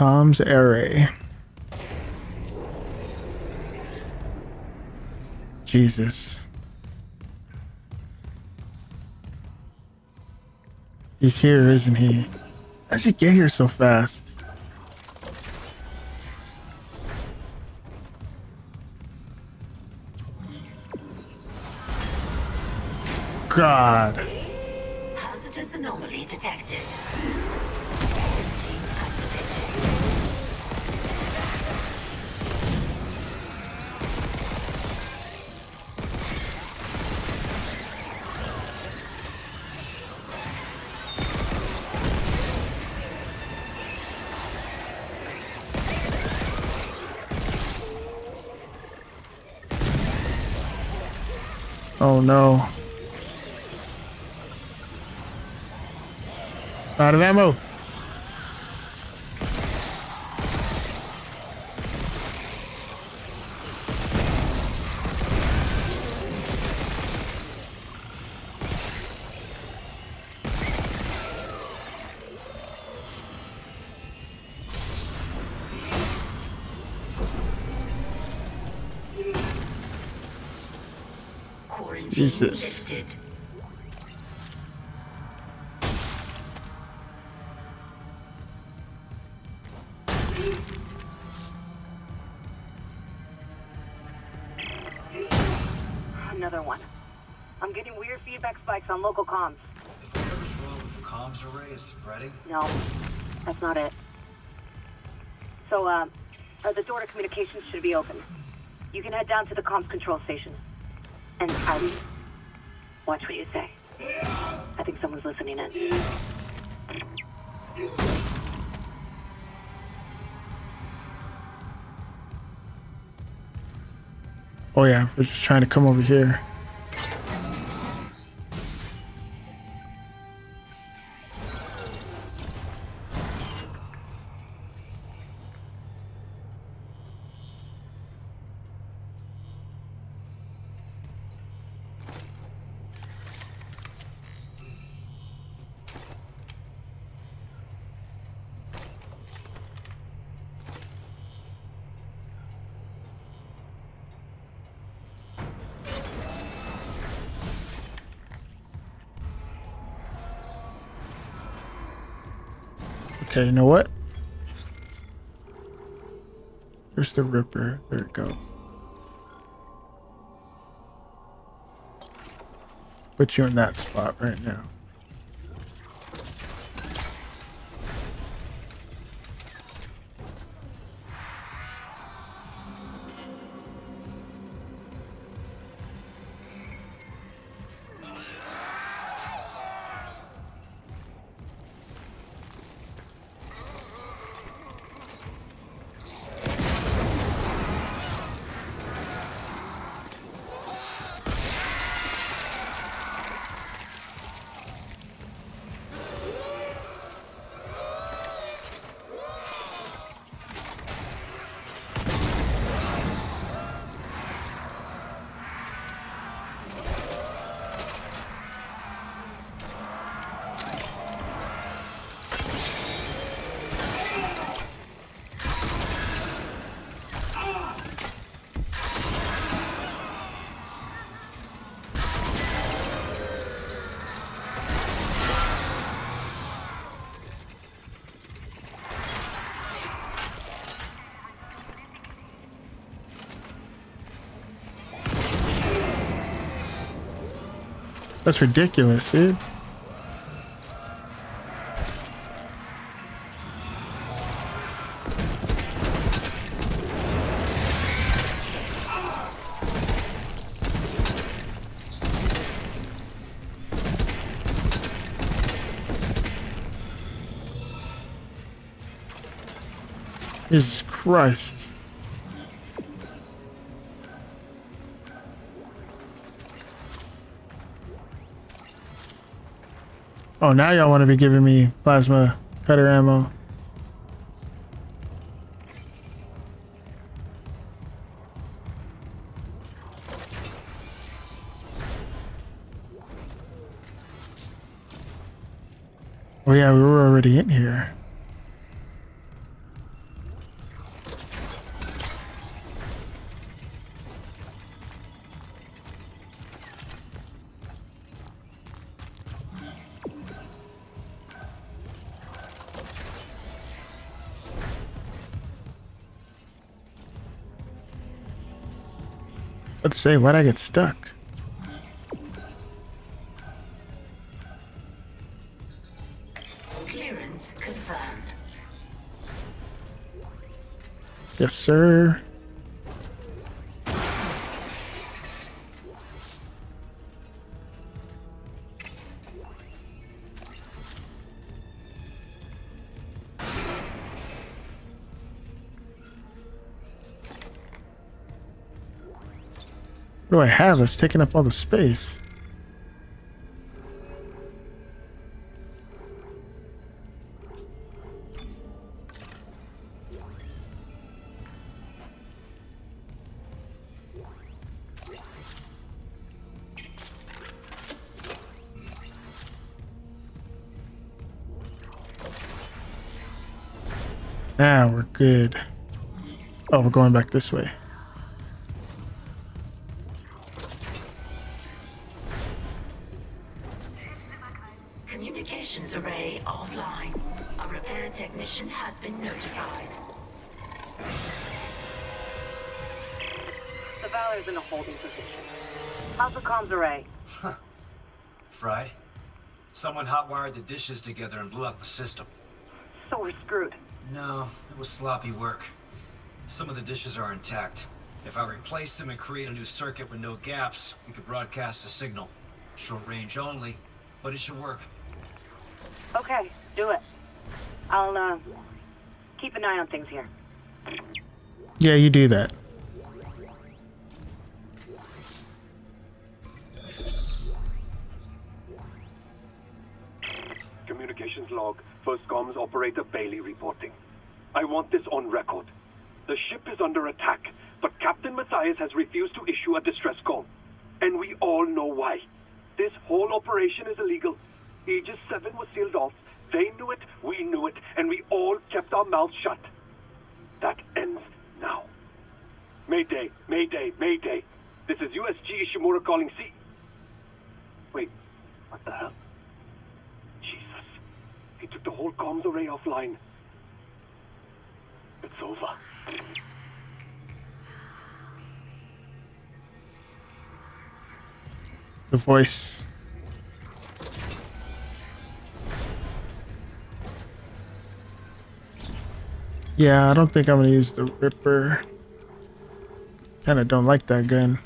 Comms array. Jesus. He's here, isn't he? How does he get here so fast? God. Hazardous anomaly detected. Oh no. Out of ammo. Quarantine Another one. I'm getting weird feedback spikes on local comms. If whatever's wrong with the comms array is spreading, No, that's not it. So, uh, uh, the door to communications should be open. You can head down to the comms control station. And Harvey, watch what you say. I think someone's listening in. Oh yeah, we're just trying to come over here. Okay, you know what? Where's the Ripper? There it go. Put you in that spot right now. That's ridiculous, dude. Jesus Christ. Oh, now y'all want to be giving me plasma cutter ammo. Oh yeah, we were already in here. Let's say, why'd I get stuck? Clearance confirmed. Yes, sir. I have? It's taking up all the space. Now we're good. Oh, we're going back this way. Someone the dishes together and blew out the system. So we're screwed. No, it was sloppy work. Some of the dishes are intact. If I replace them and create a new circuit with no gaps, we could broadcast a signal. Short range only, but it should work. Okay, do it. I'll, uh, keep an eye on things here. Yeah, you do that. Communications log. First comms operator Bailey reporting. I want this on record. The ship is under attack, but Captain Mathius has refused to issue a distress call. And we all know why. This whole operation is illegal. Aegis 7 was sealed off. They knew it, we knew it, and we all kept our mouths shut. That ends now. Mayday, Mayday, Mayday. This is USG Ishimura calling C. Wait, what the hell? He took the whole comms array offline. It's over. The voice. Yeah, I don't think I'm gonna use the Ripper. Kinda don't like that gun.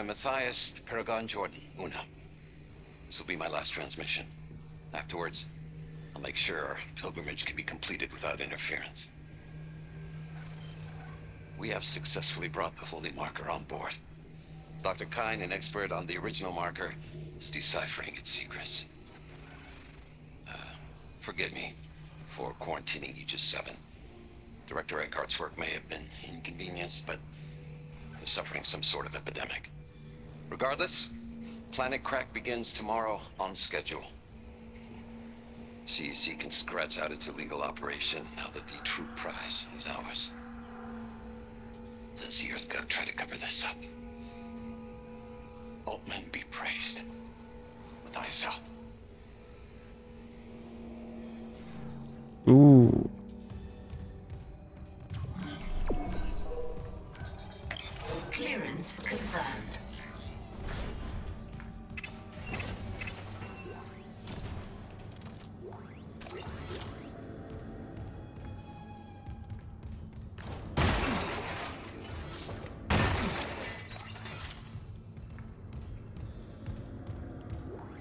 Mathius to Paragon Jordan, Una. This will be my last transmission. Afterwards, I'll make sure our pilgrimage can be completed without interference. We have successfully brought the Holy Marker on board. Dr. Kyne, an expert on the original marker, is deciphering its secrets. Uh, forgive me for quarantining Aegis 7. Director Eckhart's work may have been inconvenienced, but is suffering some sort of epidemic. Regardless, Planet Crack begins tomorrow on schedule. CEC can scratch out its illegal operation now that the true prize is ours. Let's see Earthgov try to cover this up. Altman be praised. Mathius out. Ooh.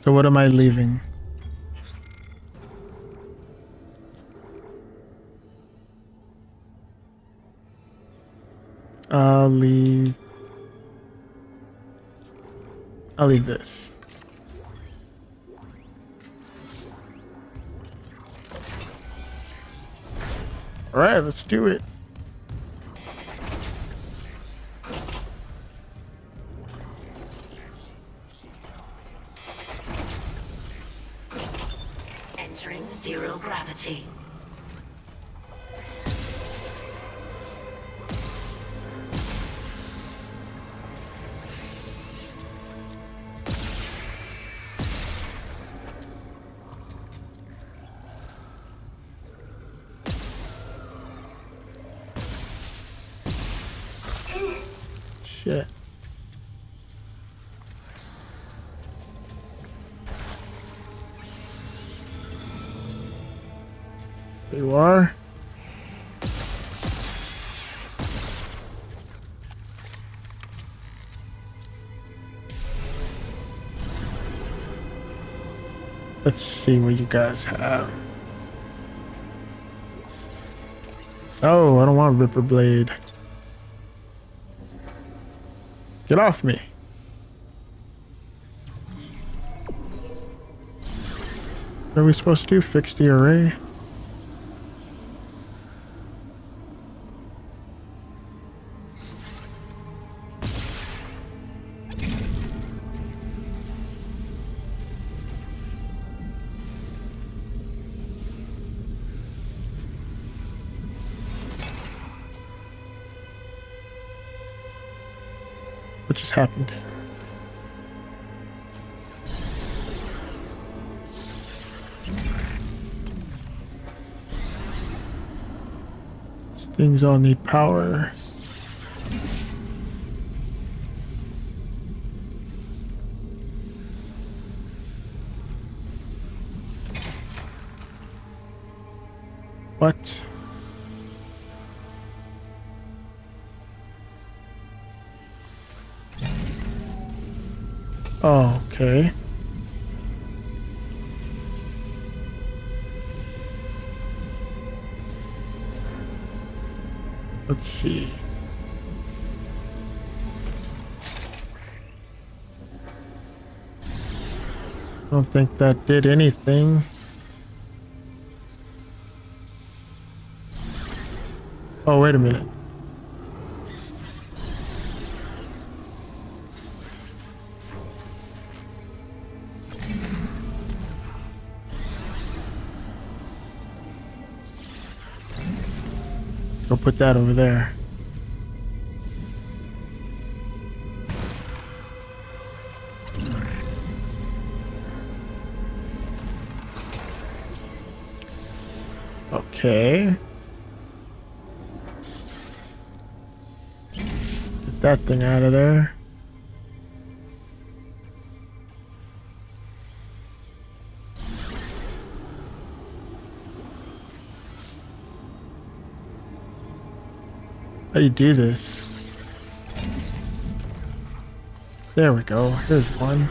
So what am I leaving? I'll leave. I'll leave this. All right, let's do it. Shit. There you are. Let's see what you guys have. Oh, I don't want Ripper Blade. Get off me. What are we supposed to do? Fix the array? Happened? These things all need power. Oh, okay. Let's see. I don't think that did anything. Oh, wait a minute. Put that over there. Okay. Get that thing out of there. How do you do this? There we go. Here's one.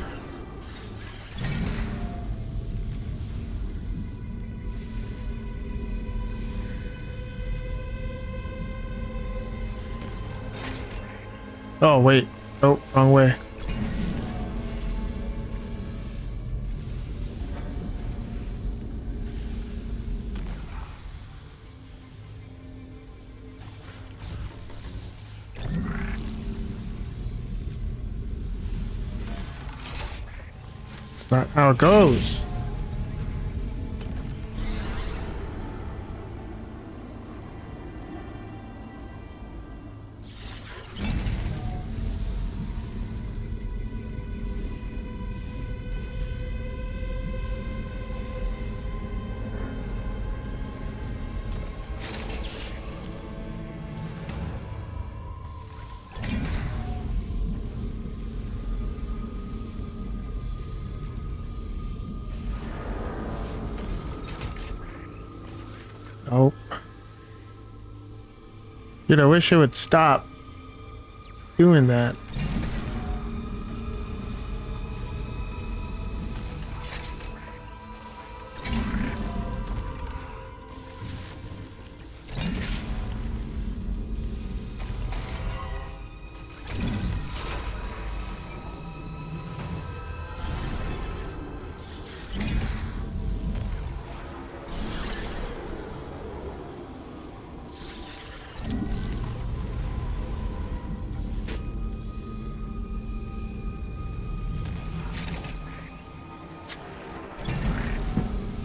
Oh, wait. Oh, wrong way. Not how it goes. Dude, I wish it would stop doing that.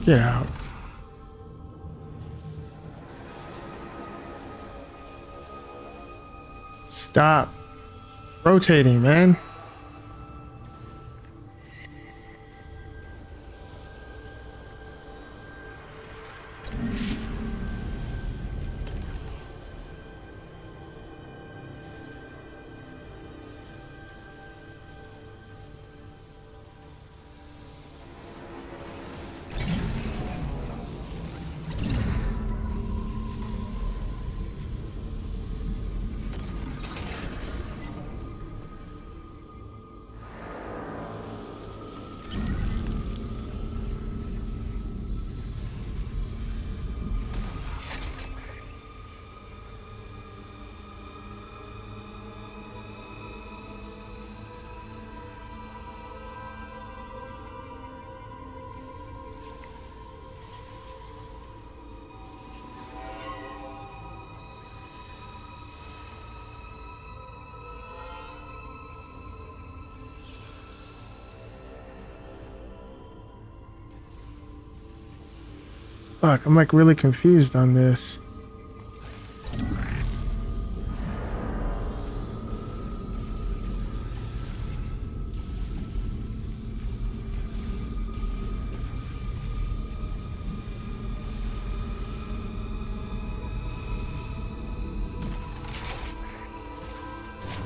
Get out. Stop rotating, man. Fuck, I'm like really confused on this.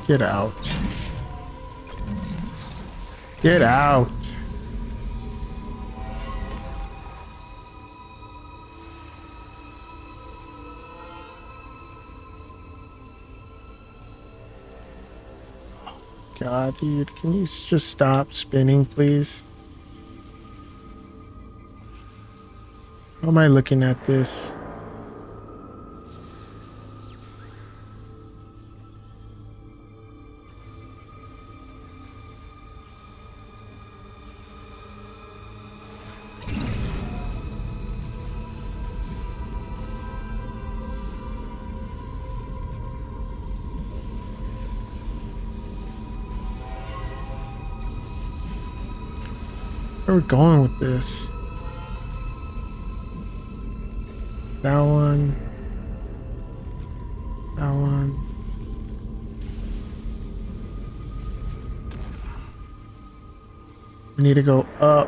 Get out. Get out. God, dude, can you just stop spinning, please? How am I looking at this? Where are going with this? That one. That one. We need to go up.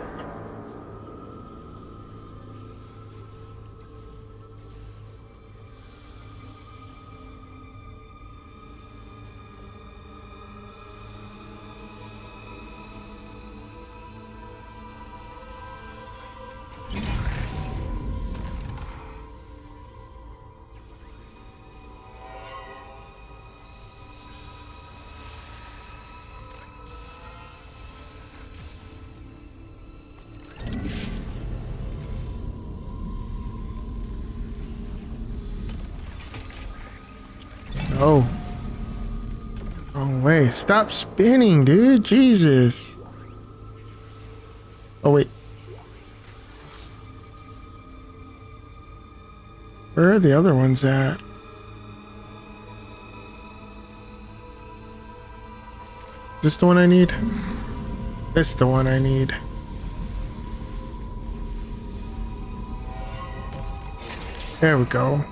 Oh. oh Wrong way. Stop spinning, dude. Jesus. Oh, wait. Where are the other ones at? Is this the one I need? This the one I need. There we go.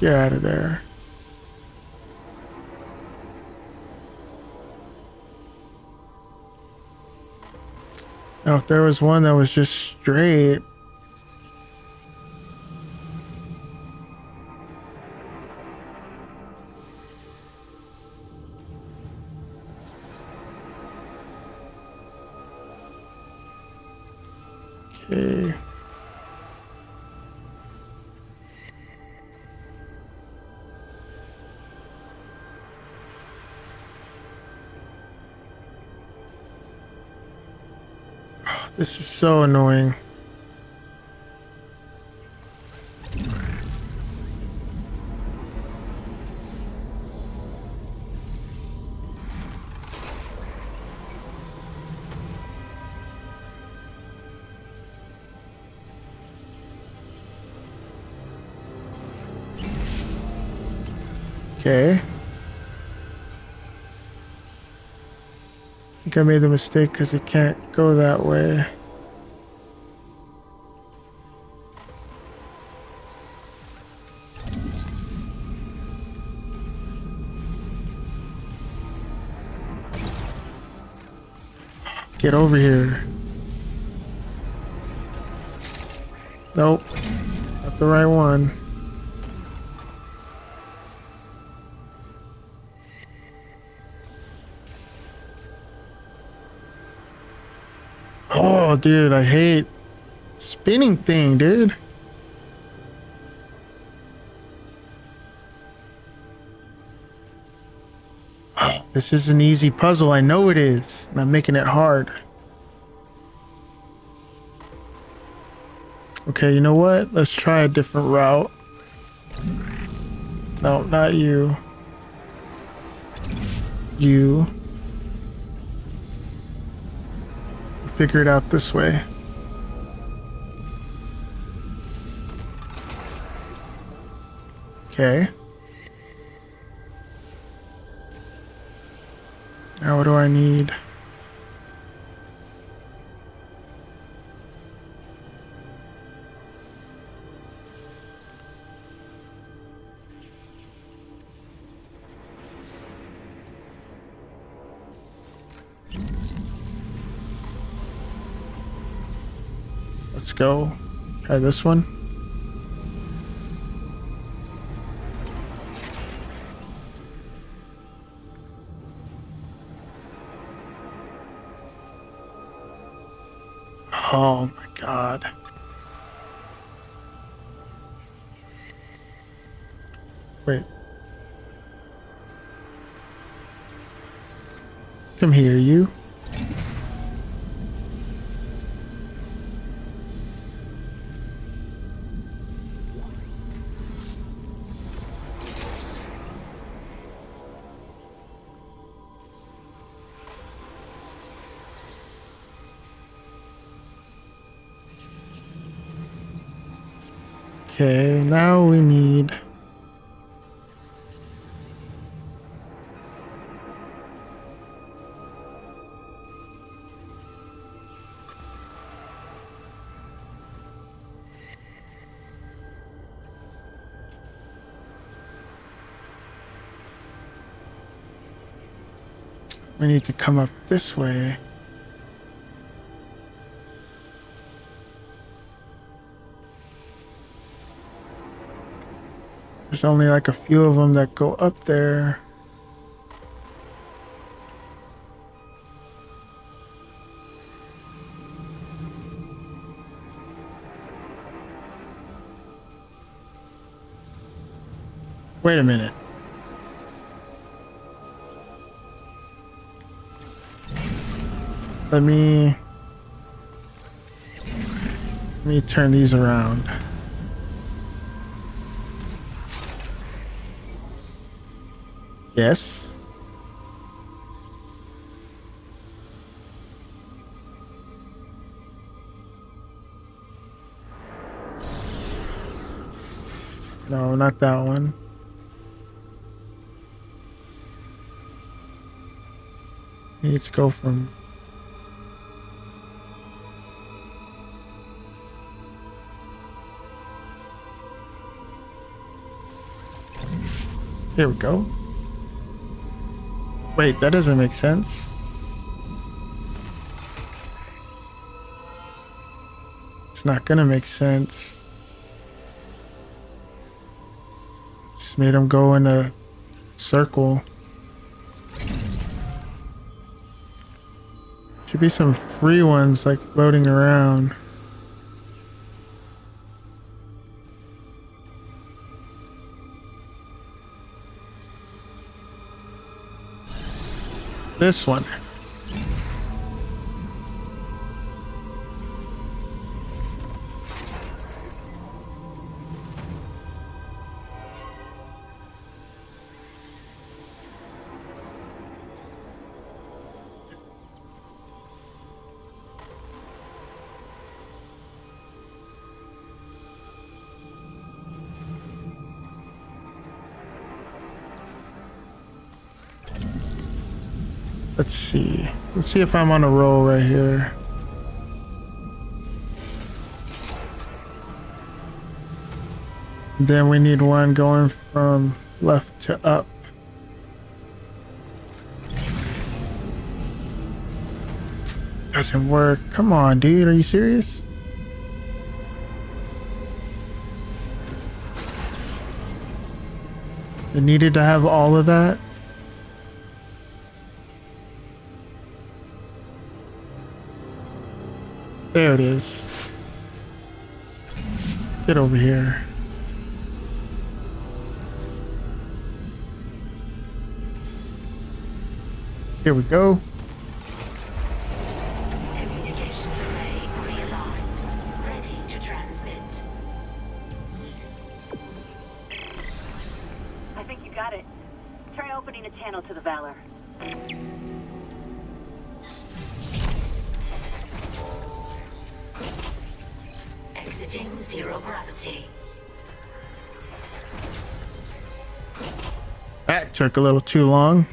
Get out of there. Now, if there was one that was just straight. So annoying. Okay. I think I made the mistake because it can't go that way. Get over here. Nope. Not the right one. Oh, dude, I hate spinning thing, dude. This is an easy puzzle. I know it is. And I'm making it hard. Okay, you know what? Let's try a different route. No, not you. You. Figure it out this way. Okay. Now what do I need? Let's go. Try this one. Oh my god. Wait. Come here, you. Now we need We need to come up this way. There's only like a few of them that go up there. Wait a minute. Let me let me turn these around. Yes. No, not that one. Need to go from Here we go. Wait, that doesn't make sense. It's not gonna make sense. Just made him go in a circle. Should be some free ones like floating around. This one. Let's see. Let's see if I'm on a roll right here. Then we need one going from left to up. Doesn't work. Come on, dude. Are you serious? It needed to have all of that? There it is. Get over here. Here we go. I think you got it. Try opening a channel to the Valor. Exiting zero gravity. That took a little too long.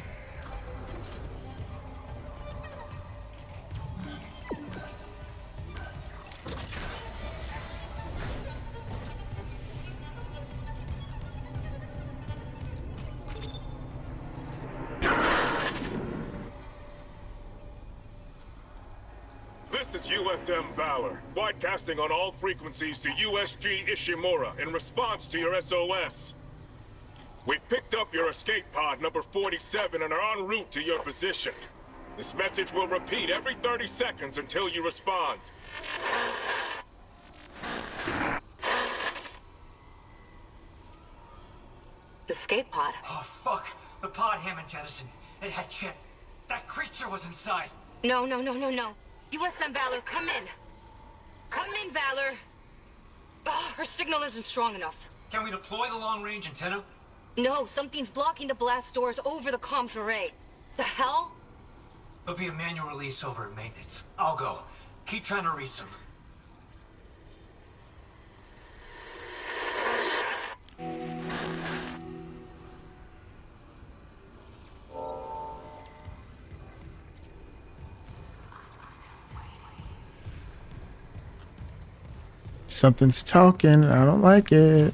Broadcasting on all frequencies to USG Ishimura in response to your SOS. We've picked up your escape pod number 47 and are en route to your position. This message will repeat every 30 seconds until you respond. Escape pod. Oh, fuck. The pod Hammond jettisoned. It had Chip. That creature was inside. No, no, no, no, no. USM Valor, come in. Come in, Valor. Oh, her signal isn't strong enough. Can we deploy the long-range antenna? No, something's blocking the blast doors over the comms array. The hell? There'll be a manual release over at maintenance. I'll go. Keep trying to reach them. Something's talking. I don't like it.